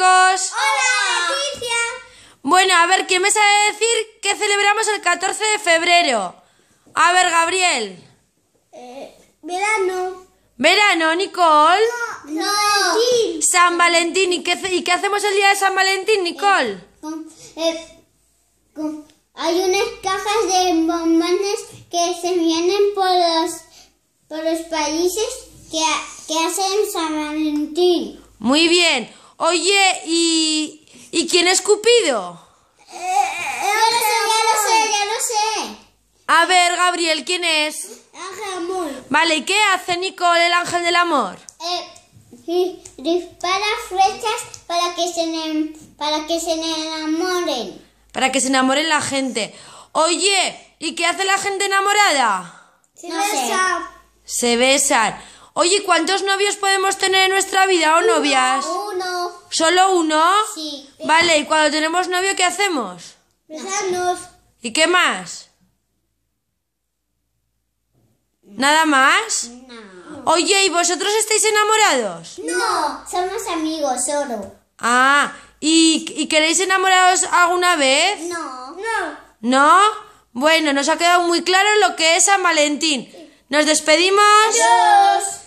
chicos. Hola, Leticia. Bueno, a ver, ¿quién me sabe decir qué celebramos el 14 de febrero? A ver, Gabriel. Eh, verano. Verano, Nicole. No. San Valentín. ¿Y qué, ce- ¿Y qué hacemos el día de San Valentín, Nicole? Con- eh, con- hay unas cajas de bombones que se vienen por los, por los países que, que hacen San Valentín. Muy bien. Oye, ¿y, ¿y quién es Cupido? ya lo sé, ya lo sé, ya lo sé. A ver, Gabriel, ¿quién es? Ángel Amor. Vale, ¿y qué hace Nicole, el ángel del amor? Eh, dispara flechas para que se ne- para que se enamoren. Para que se enamoren la gente. Oye, ¿y qué hace la gente enamorada? no sé. Se besan. Oye, ¿cuántos novios podemos tener en nuestra vida o novias? Uno. ¿Solo uno? Sí. Vale, ¿y cuando tenemos novio qué hacemos? Besarnos. ¿Y qué más? ¿Nada más? No. Oye, ¿y vosotros estáis enamorados? No, somos amigos solo. Ah, ¿y, y queréis enamoraros alguna vez? No. No. ¿No? Bueno, nos ha quedado muy claro lo que es San Valentín. ¿Nos despedimos? Adiós.